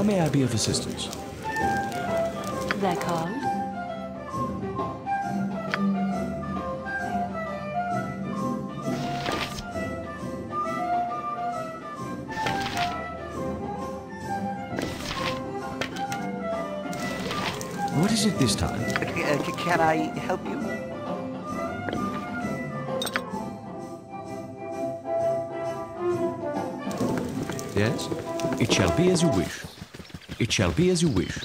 How may I be of assistance? That card? What is it this time? Uh, can I help you? Yes? It shall be as you wish. It shall be as you wish.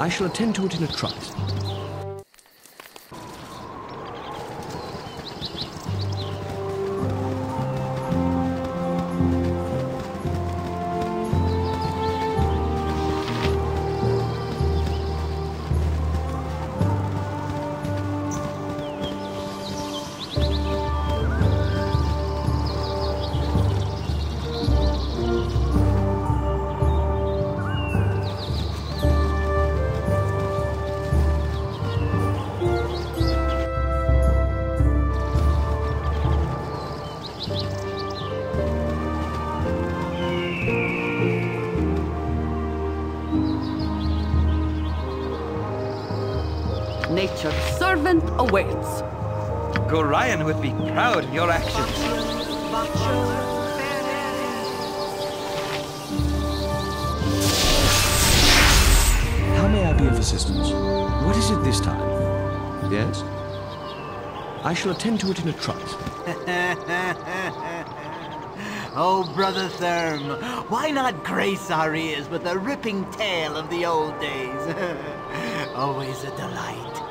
I shall attend to it in a trice. Gorion would be proud of your actions. How may I be of assistance? What is it this time? Yes? I shall attend to it in a trice. Oh, Brother Therm, why not grace our ears with a ripping tale of the old days? Always a delight.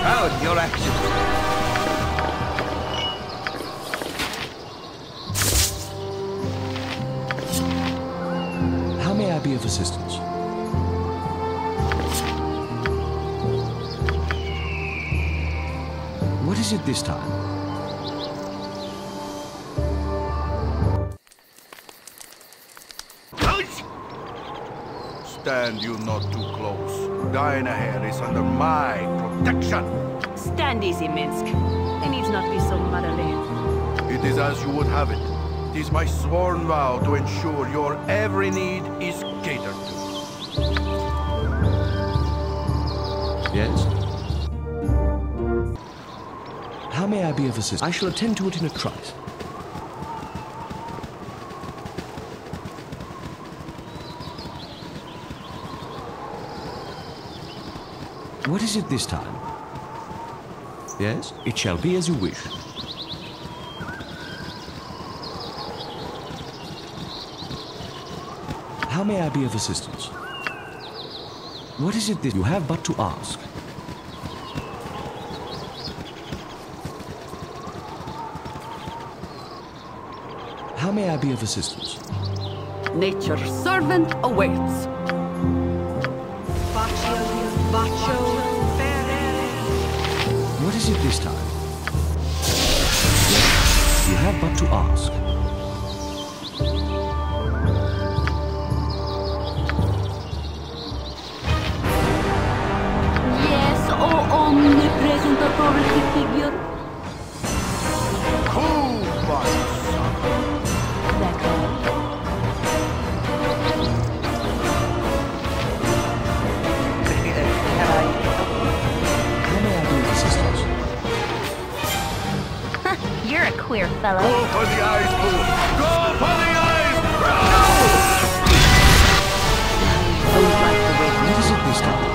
Proud of your actions. How may I be of assistance? What is it this time? Stand you not too close. Dynaheir is under my protection. Stand easy, Minsc. They need not be so motherly. It is as you would have it. It is my sworn vow to ensure your every need is catered to. Yes? How may I be of assistance? I shall attend to it in a trice. What is it this time? Yes, it shall be as you wish. How may I be of assistance? What is it that you have but to ask? How may I be of assistance? Nature's servant awaits. It this time? You have but to ask. Fellow. Go for the eyes, Boo! Go for the eyes! Don't like the way What is it this time?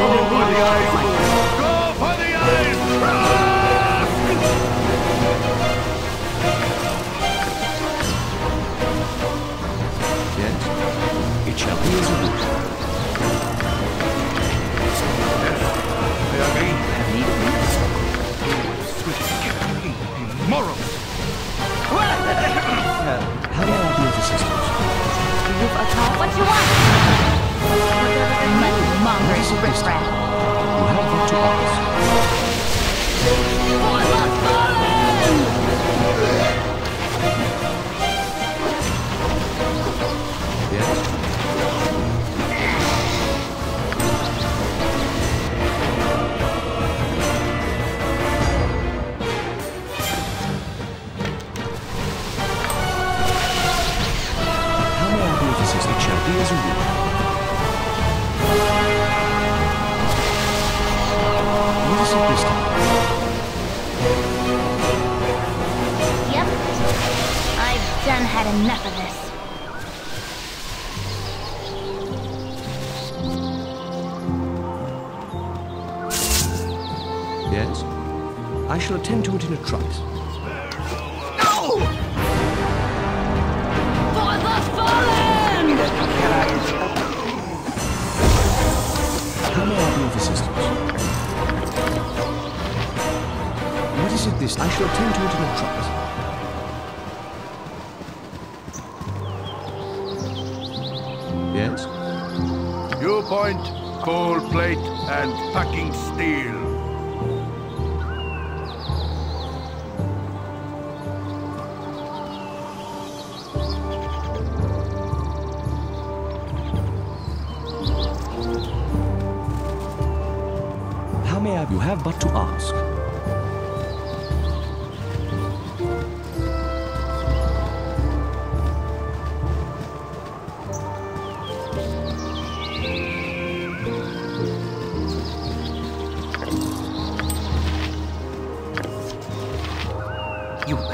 Go for the eyes, Boo! Go for the eyes! Yes? It shall be as How may I of assistance? You've attacked. What do you want? Money mongering riffraff. You have but to ask. Shall be as you wish. What is it this time? Yep. I've done had enough of this. Yes? I shall attend to it in a trice. May I be of assistance? What is it this? I shall attend to it in a trice. Yes? You point, coal plate, and packing steel.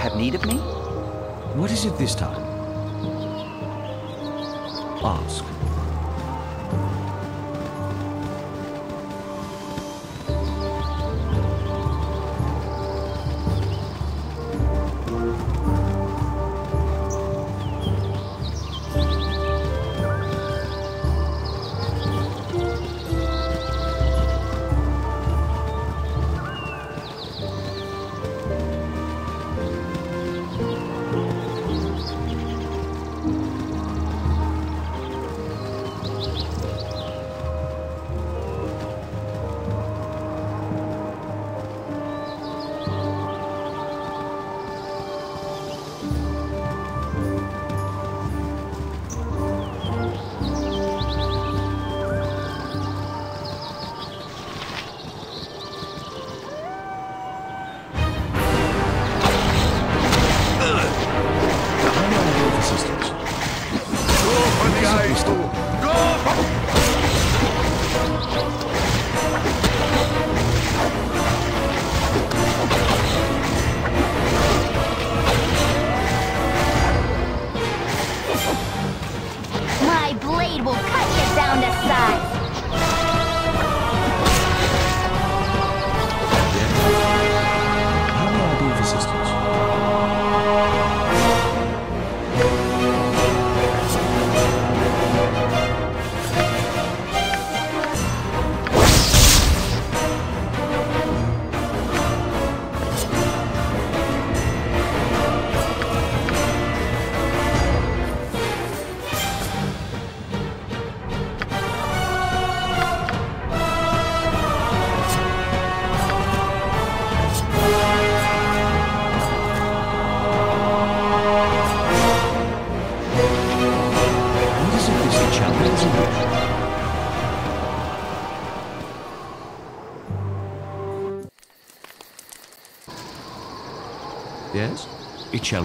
Have need of me? What is it this time? Ask.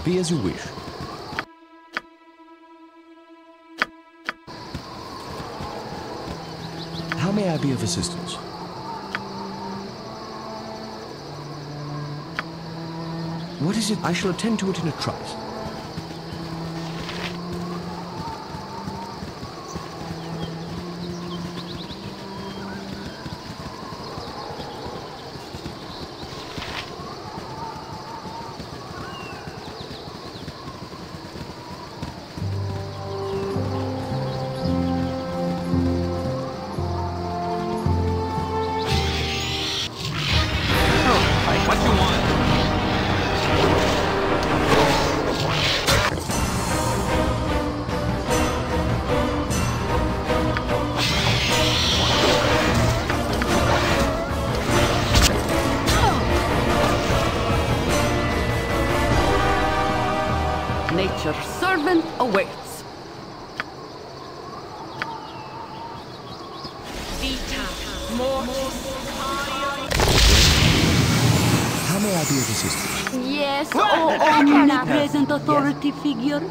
Be as you wish. How may I be of assistance? What is it? I shall attend to it in a trice. Oh, omnipresent authority figure.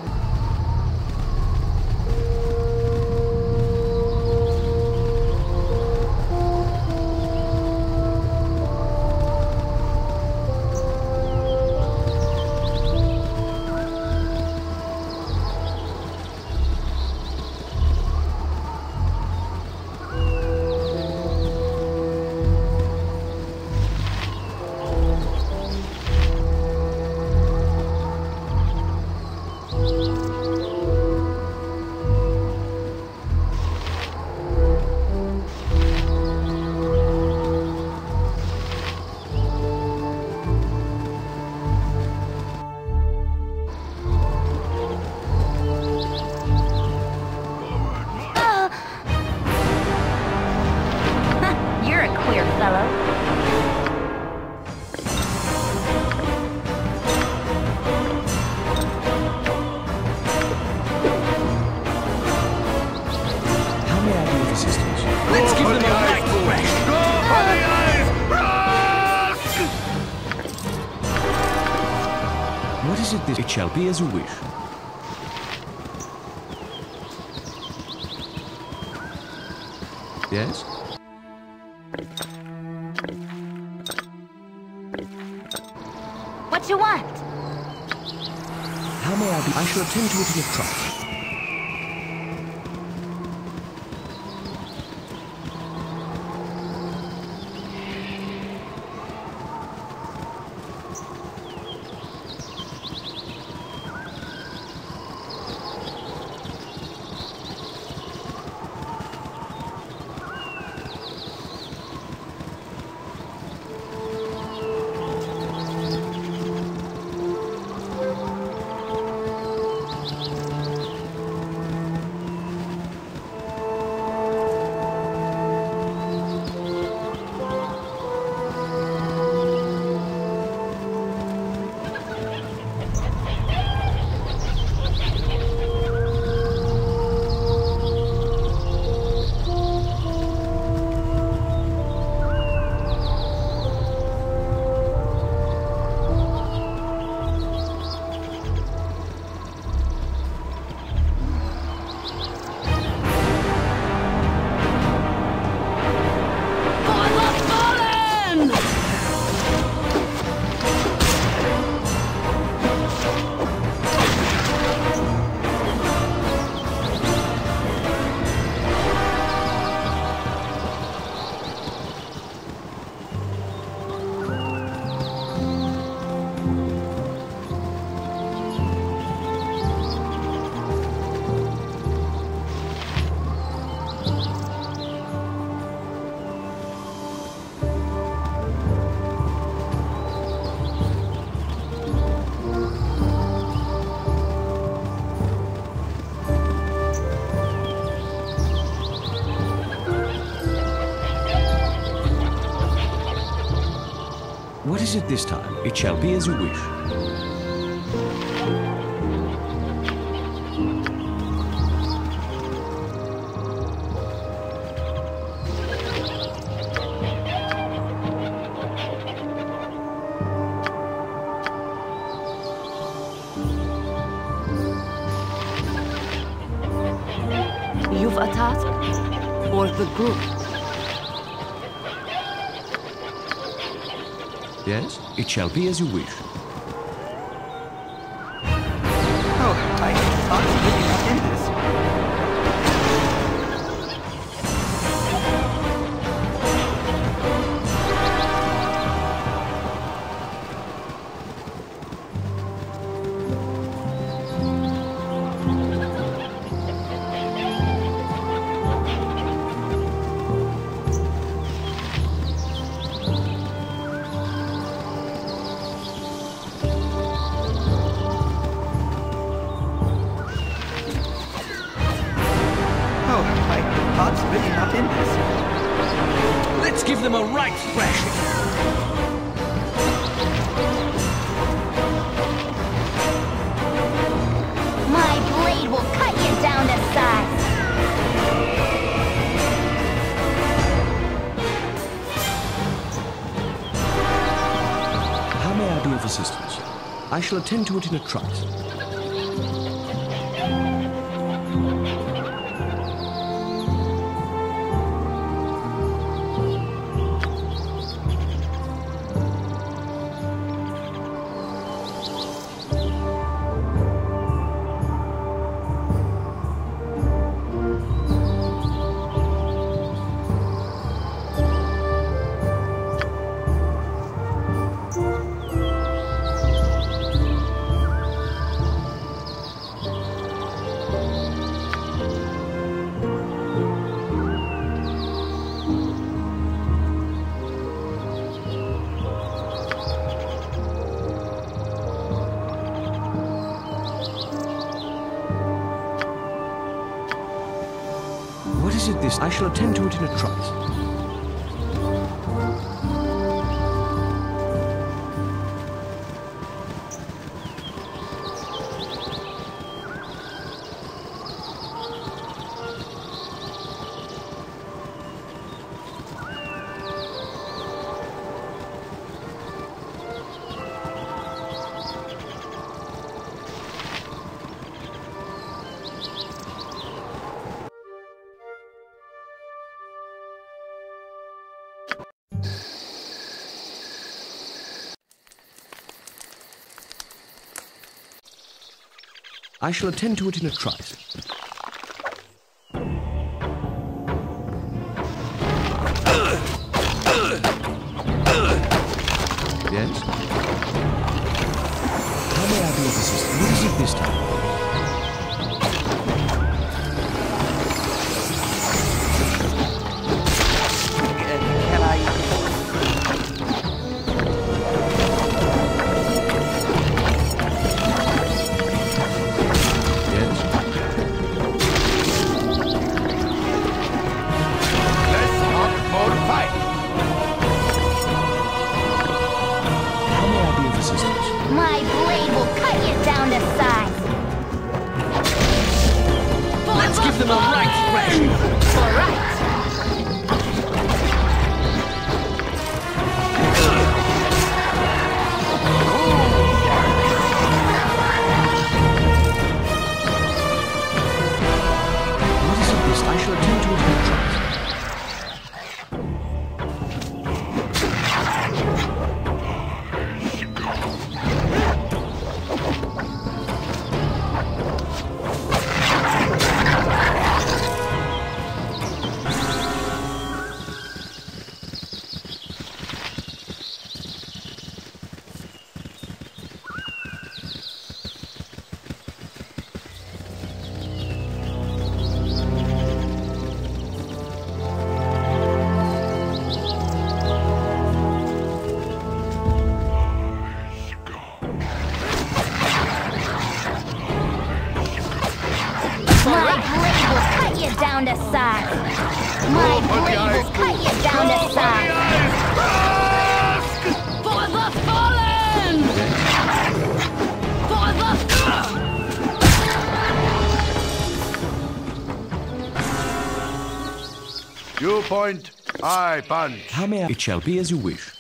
What is it this? It shall be as you wish. Yes? What do you want? How may I be? I shall attend to it in a trice. it this time. It shall be as you wish. You've a task for the group. Yes? It shall be as you wish. of assistance. I shall attend to it in a trice. shall attend to it in a trice. I shall attend to it in a trice. You point, I punch. It shall be as you wish.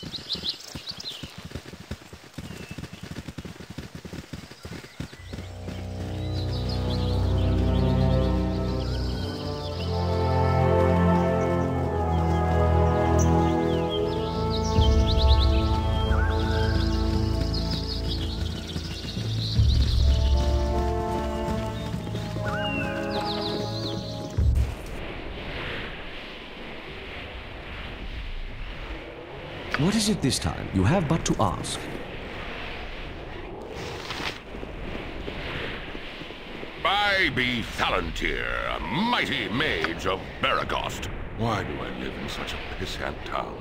This time? You have but to ask. I be Thalantyr, a mighty mage of Beregost. Why do I live in such a pissant town?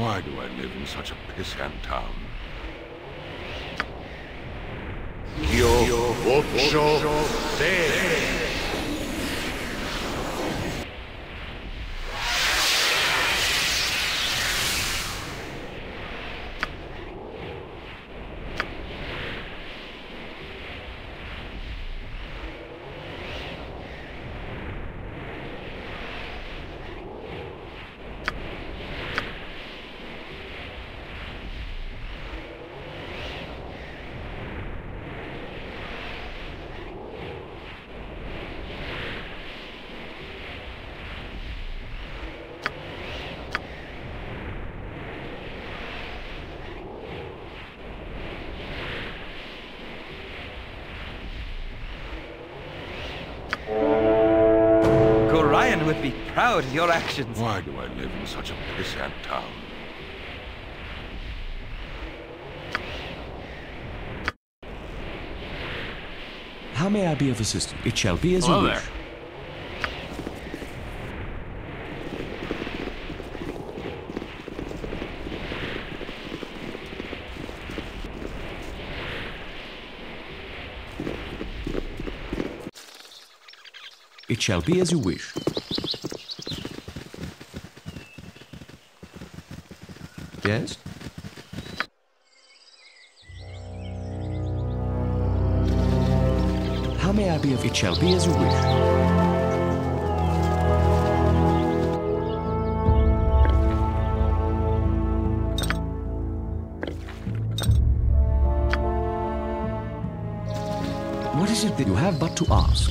Why do I live in such a pissant town? Io vocio te. Would be proud of your actions. Why do I live in such a pissant town? How may I be of assistance? It shall be as Hello you there. It shall be as you wish. Yes? How may I be of it shall be as you wish. What is it that you have but to ask?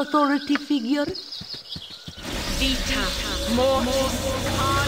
Authority figure. Vita. Mortis.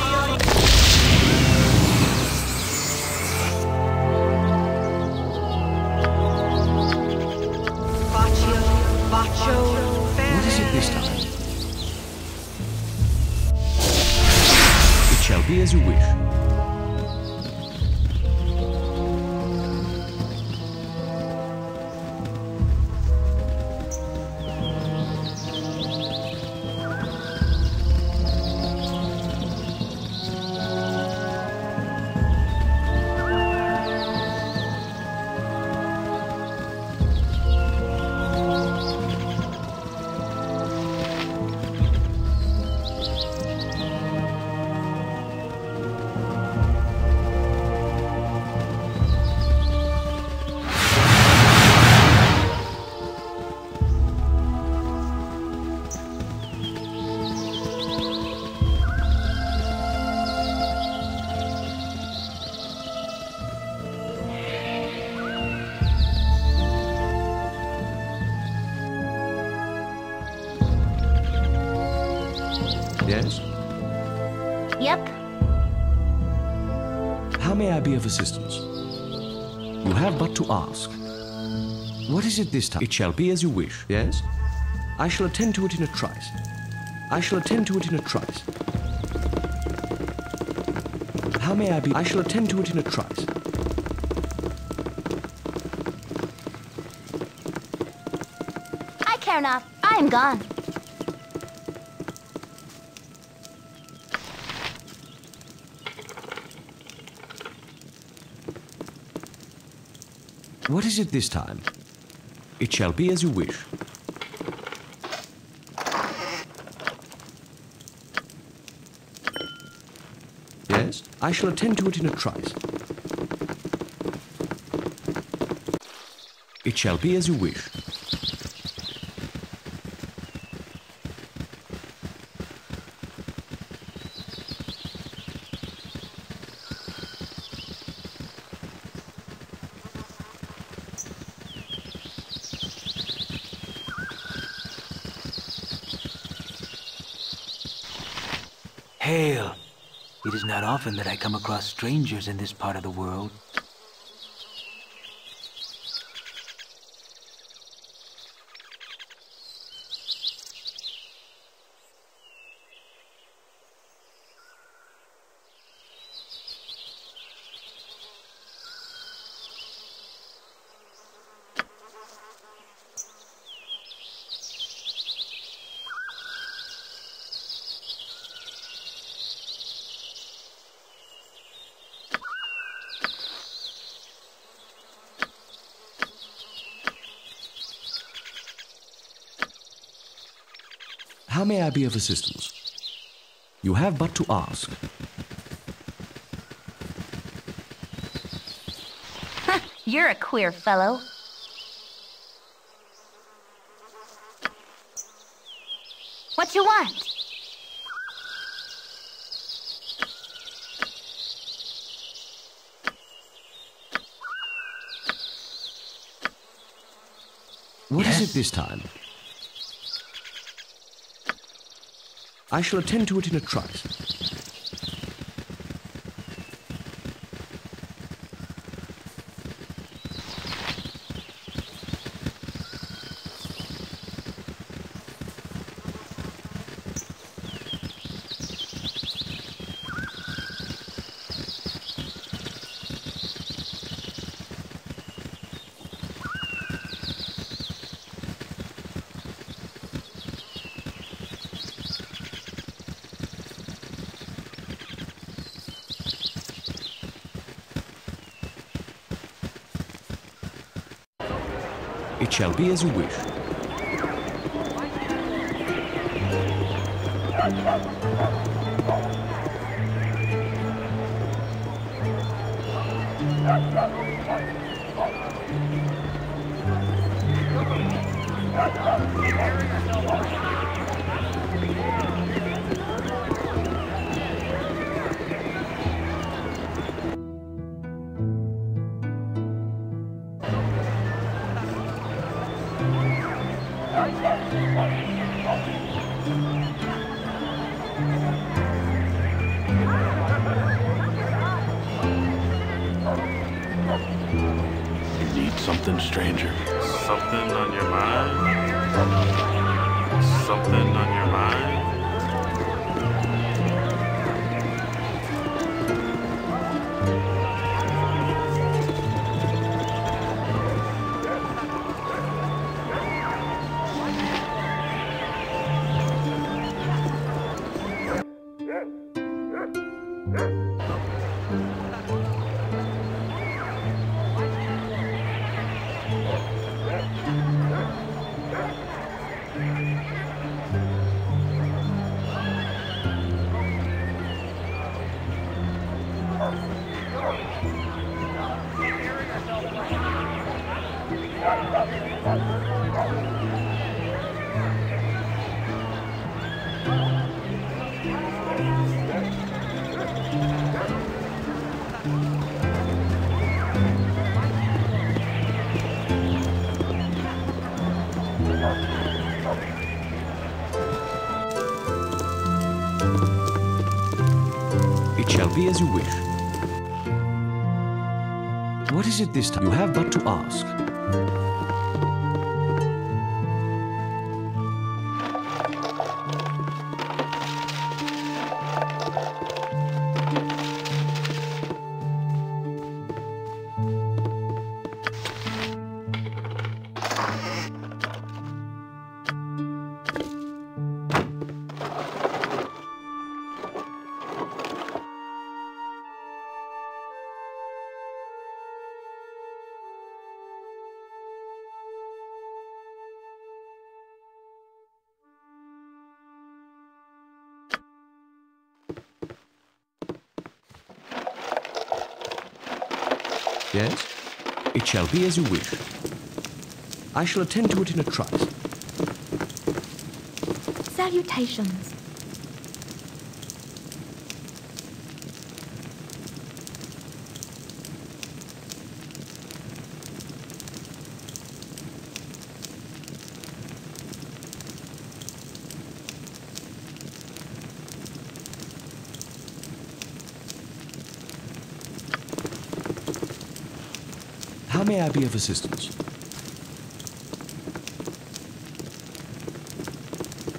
Have but to ask. What is it this time? It shall be as you wish. Yes? I shall attend to it in a trice. I shall attend to it in a trice. How may I be? I shall attend to it in a trice. I care not. I am gone. What is it this time? It shall be as you wish. Yes, I shall attend to it in a trice. It shall be as you wish. Hail! It is not often that I come across strangers in this part of the world. How may I be of assistance? You have but to ask. You're a queer fellow. What you want? What is Yes? it this time? I shall attend to it in a trice. Shall be as you wish. Something, stranger. Something on your mind? Something on your mind? It shall be as you wish. What is it this time? You have but to ask. Shall be as you wish. I shall attend to it in a trice. Salutations. How may I be of assistance?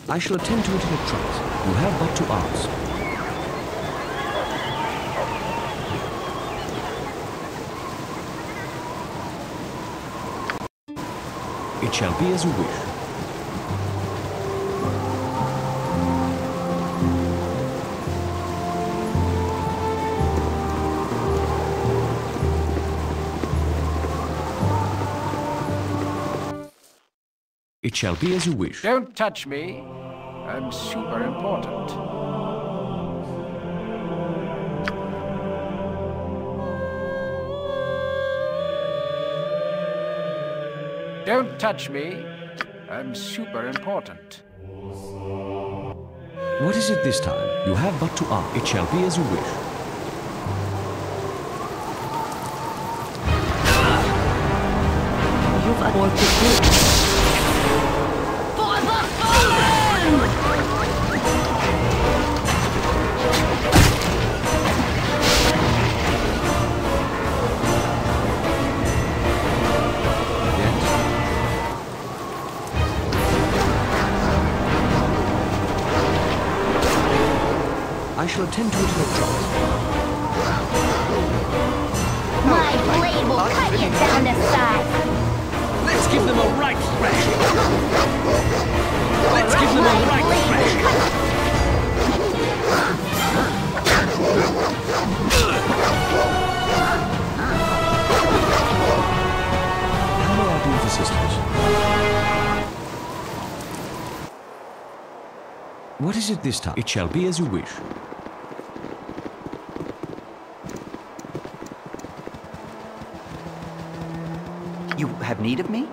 I shall attend to it in a trice. You have but to ask. It shall be as you wish. It shall be as you wish. Don't touch me. I'm super important. Don't touch me. I'm super important. What is it this time? You have but to ask. It shall be as you wish. Attend to it in a trice. My blade will cut you down to size. Let's give them a right thrashing. Let's give them a right blade thrashing. How may I be of assistance? What is it this time? It shall be as you wish. Need of me?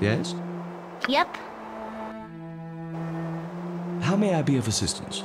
Yes? Yep. How may I be of assistance?